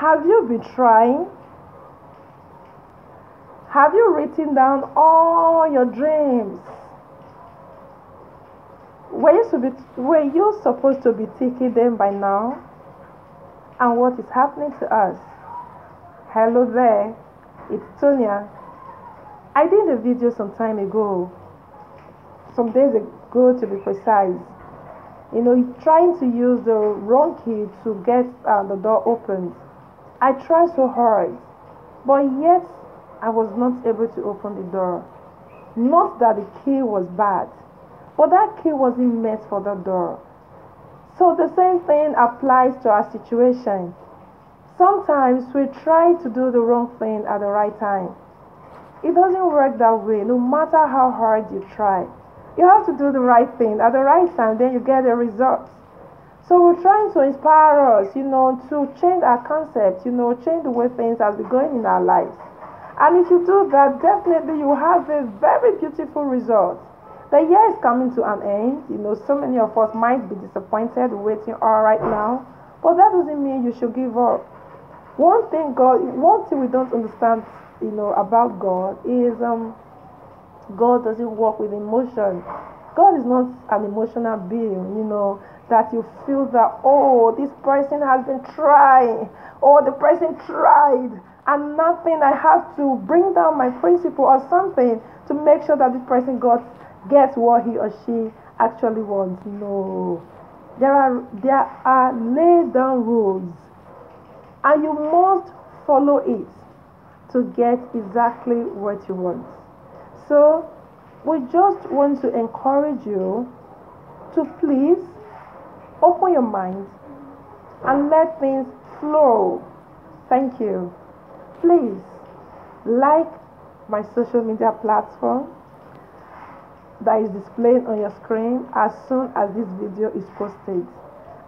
Have you been trying? Have you written down all your dreams? Were you, be, were you supposed to be taking them by now? And what is happening to us? Hello there, it's Tonya. I did a video some time ago, some days ago to be precise. You know, trying to use the wrong key to get uh, the door opened. I tried so hard, but yet I was not able to open the door. Not that the key was bad, but that key wasn't meant for the door. So the same thing applies to our situation. Sometimes we try to do the wrong thing at the right time. It doesn't work that way, no matter how hard you try. You have to do the right thing at the right time, then you get the results. So we're trying to inspire us, you know, to change our concept, you know, change the way things are going in our lives. And if you do that, definitely you have a very beautiful result. The year is coming to an end. You know, so many of us might be disappointed waiting all right now, but that doesn't mean you should give up. One thing God, one thing we don't understand, you know, about God is um, God doesn't work with emotion. God is not an emotional being, you know, that you feel that oh, this person has been trying, or the person tried and nothing. I have to bring down my principle or something to make sure that this person got gets what he or she actually wants. No. There are there are laid down rules and you must follow it to get exactly what you want. So we just want to encourage you to please open your mind and let things flow. Thank you please like my social media platform that is displayed on your screen as soon as this video is posted.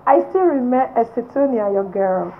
I still remain Estetonia, your girl.